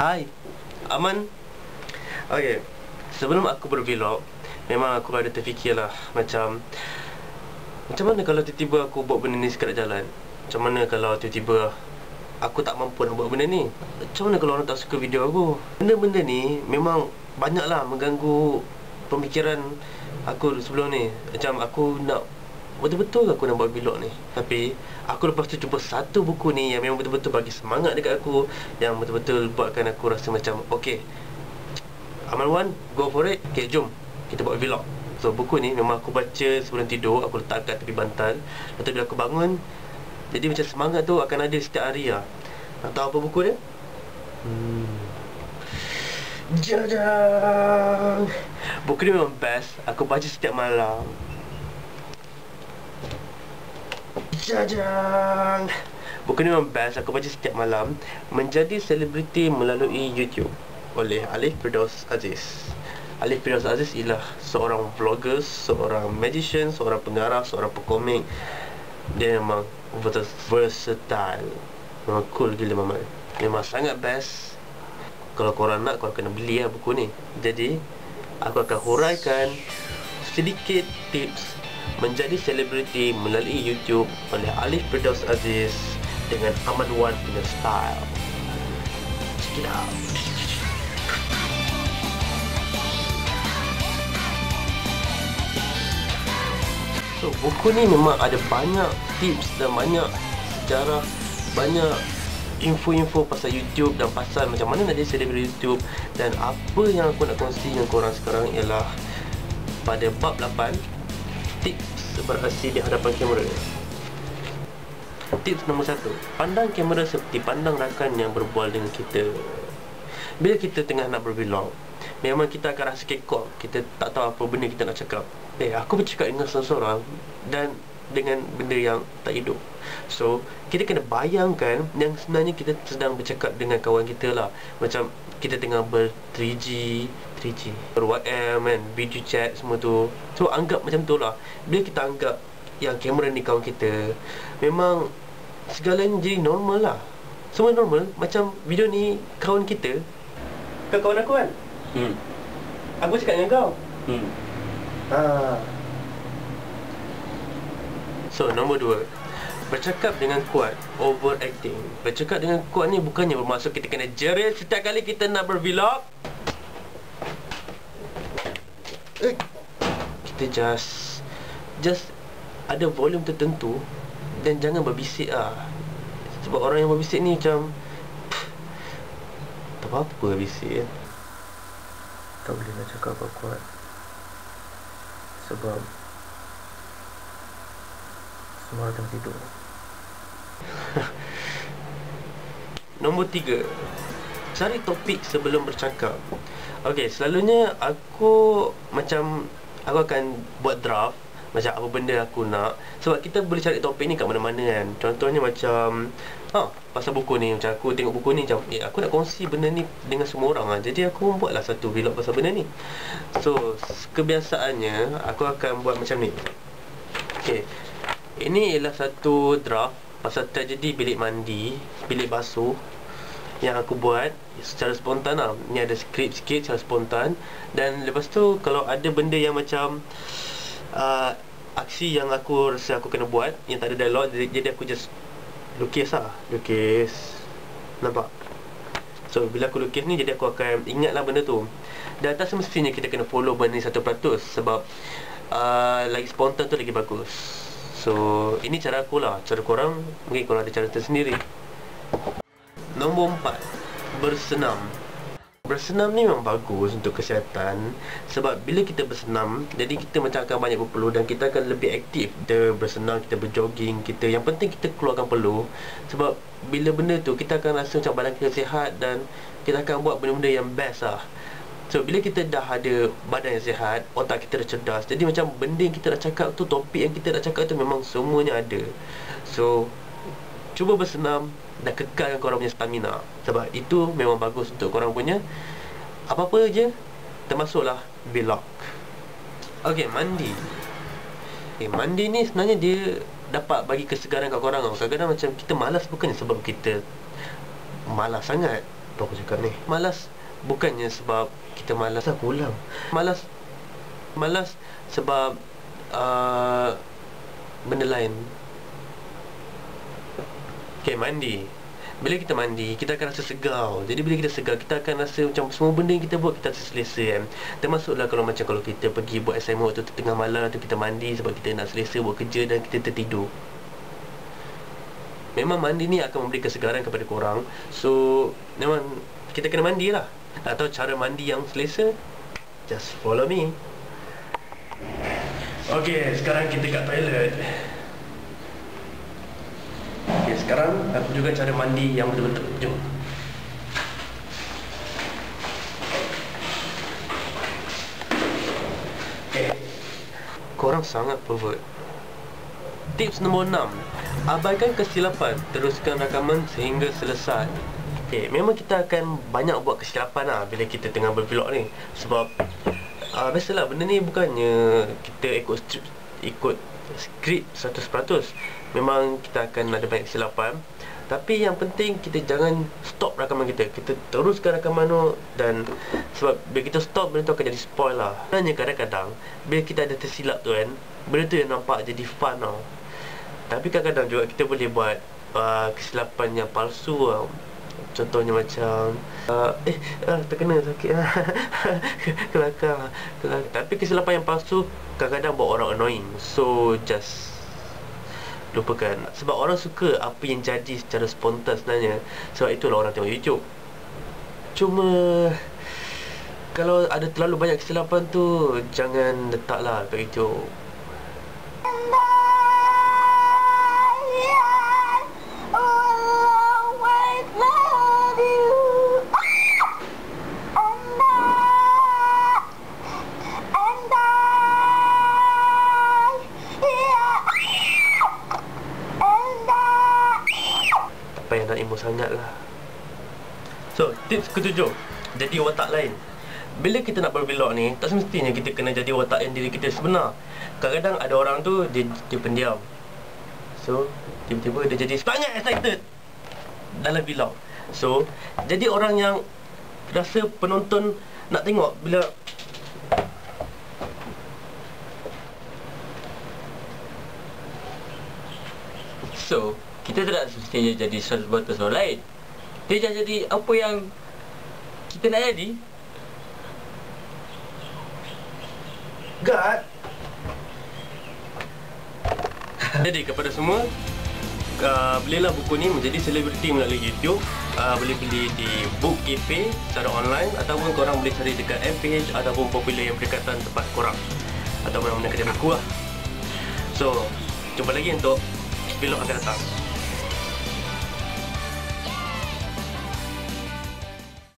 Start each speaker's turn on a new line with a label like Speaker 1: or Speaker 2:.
Speaker 1: Hai. Aman? Okay Sebelum aku bervlog Memang aku ada terfikirlah Macam Macam mana kalau tiba-tiba aku buat benda ni sekat jalan? Macam mana kalau tiba-tiba Aku tak mampu nak buat benda ni? Macam mana kalau orang tak suka video aku? Benda-benda ni Memang Banyaklah mengganggu Pemikiran Aku sebelum ni. Macam aku nak Betul-betul aku nak buat vlog ni? Tapi Aku lepas tu jumpa satu buku ni Yang memang betul-betul bagi semangat dekat aku Yang betul-betul buatkan aku rasa macam Okay Amal Wan Go for it. Okay jom Kita buat vlog So buku ni memang aku baca sebelum tidur Aku letak kat tepi bantal. Lepas tu bila aku bangun Jadi macam semangat tu akan ada setiap hari lah. Nak tahu apa buku dia? Hmm. Jajang. Buku ni memang best. Aku baca setiap malam Jajang Buku ni memang best Aku baca setiap malam. Menjadi selebriti melalui YouTube Oleh Alif Firdaus Aziz. Alif Firdaus Aziz ialah Seorang vlogger Seorang magician Seorang pengarah Seorang pekomik. Dia memang Versatile. Memang cool gila Mamat Memang sangat best. Kalau korang nak Korang kena beli lah buku ni. Jadi Aku akan huraikan Sedikit tips menjadi selebriti melalui YouTube oleh Alif Firdaus Aziz dengan Aman Wan punya style. Check it out. So, buku ni memang ada banyak tips dan banyak sejarah, banyak info-info pasal YouTube dan pasal macam mana nak jadi selebriti YouTube dan apa yang aku nak kongsi dengan korang sekarang ialah pada bab 8 tips beraksi di hadapan kamera. Tips nombor satu. Pandang kamera seperti pandang rakan yang berbual dengan kita. Bila kita tengah nak bervlog Memang kita akan rasa kekok. Kita tak tahu apa benda kita nak cakap. Eh, aku bercakap dengan seseorang Dan dengan benda yang tak hidup. So, kita kena bayangkan Yang sebenarnya kita sedang bercakap dengan kawan kita lah. Macam kita tengah ber 3G 3G WhatsApp kan Video chat semua tu. So anggap macam tu lah. Bila kita anggap Yang kamera ni kawan kita Memang Segalanya jadi normal lah. Semua normal. Macam video ni Kawan kita. Kau kawan aku kan?
Speaker 2: Hmm.
Speaker 1: Aku cakap dengan kau.
Speaker 2: Hmm.
Speaker 1: ha. So nombor dua Bercakap dengan kuat Overacting Bercakap dengan kuat ni bukannya bermaksud kita kena jerit Setiap kali kita nak bervlog Eh, kita just just ada volume tertentu dan jangan berbisik ah. Sebab orang yang berbisik ni macam tak apa-apa berbisik kan. Tak boleh nak cakap apa kuat. Sebab semua orang tengah tidur. Nombor tiga. Cari topik sebelum bercakap. Okay, selalunya aku macam Aku akan buat draft. Macam apa benda aku nak. Sebab kita boleh cari topik ni kat mana-mana kan. Contohnya macam Ha, pasal buku ni. Macam aku tengok buku ni Macam, eh, aku nak kongsi benda ni dengan semua orang lah Jadi aku buatlah satu vlog pasal benda ni. So, kebiasaannya Aku akan buat macam ni. Okay Ini ialah satu draft. Pasal tragedi bilik mandi Bilik basuh Yang aku buat Secara spontan lah. Ni ada skrip sikit Secara spontan. Dan lepas tu Kalau ada benda yang macam uh, Aksi yang aku rasa aku kena buat Yang tak ada dialog Jadi, jadi aku just Lukis lah. Lukis. Nampak? So bila aku lukis ni Jadi aku akan ingatlah benda tu. Dan tak semestinya kita kena follow benda ni 100% Sebab uh, Lagi spontan tu lagi bagus. So ini cara aku lah. Cara korang Mungkin korang ada cara tersendiri. Nombor 4 Bersenam. Bersenam ni memang bagus untuk kesihatan. Sebab bila kita bersenam Jadi kita macam akan banyak berpeluh Dan kita akan lebih aktif. Kita bersenam, kita berjogging kita Yang penting kita keluarkan peluh. Sebab bila benda tu Kita akan rasa macam badan kita sihat Dan kita akan buat benda-benda yang best lah So bila kita dah ada badan yang sihat Otak kita dah cerdas Jadi macam benda yang kita nak cakap tu Topik yang kita nak cakap tu Memang semuanya ada. So Cuba bersenam Dan kekalkan korang punya stamina. Sebab itu memang bagus untuk korang punya Apa-apa je Termasuklah vlog Okay mandi. Okay mandi ni sebenarnya dia Dapat bagi kesegaran kat korang tau. Kadang-kadang macam kita malas bukannya sebab kita Malas sangat. Apa aku cakap ni? Malas Bukannya sebab Kita malas Aku ulang Malas Malas Sebab uh, Benda lain. Okay mandi. Bila kita mandi, kita akan rasa segar Jadi bila kita segar, kita akan rasa macam Semua benda yang kita buat, kita rasa selesa kan? Termasuklah kalau macam kalau kita pergi buat assignment Waktu tengah malam tu kita mandi Sebab kita nak selesa buat kerja dan kita tertidur. Memang mandi ni akan memberi kesegaran kepada korang. So, memang kita kena mandi lah Atau cara mandi yang selesa Just follow me Okay, sekarang kita kat toilet Okay, sekarang aku juga cara mandi yang betul-betul. Jom. Okay. Korang sangat pervert. Tips nombor 6. Abaikan kesilapan. Teruskan rakaman sehingga selesai. Okay, memang kita akan banyak buat kesilapan lah bila kita tengah bervlog ni. Sebab, uh, biasalah benda ni bukannya kita ikut strip, ikut skrip 100% memang kita akan ada banyak kesilapan. Tapi yang penting kita jangan stop rakaman kita. Kita teruskan rakaman tu dan sebab bila kita stop benda tu akan jadi spoil lah. Sebenarnya kadang-kadang bila kita ada tersilap tu kan benda tu yang nampak jadi fun tau. Tapi kadang-kadang juga kita boleh buat uh, kesilapan yang palsu tau Contohnya macam uh, Eh, uh, terkena sakit Kelakar Kelakar. Tapi kesilapan yang palsu Kadang-kadang buat orang annoying. So, just lupakan. Sebab orang suka apa yang jadi secara spontan sebenarnya. Sebab itulah orang tengok YouTube. Cuma kalau ada terlalu banyak kesilapan tu jangan letaklah kat YouTube So, tips ketujuh Jadi watak lain. Bila kita nak bervlog ni Tak semestinya kita kena jadi watak yang diri kita sebenar. Kadang-kadang ada orang tu Dia, dia pendiam. So, tiba-tiba dia jadi sangat excited Dalam vlog So, jadi orang yang Rasa penonton Nak tengok bila
Speaker 2: So, kita tidak semestinya jadi 100% orang lain Dia jangan jadi apa yang kita nak jadi.
Speaker 1: God Jadi kepada semua uh, Belilah buku ni menjadi selebriti melalui YouTube. Uh, Boleh beli di Book Cafe secara online Ataupun korang boleh cari dekat MPH Ataupun popular yang berdekatan tempat korang. Atau mana-mana kedai buku lah. So, jumpa lagi untuk vlog akan datang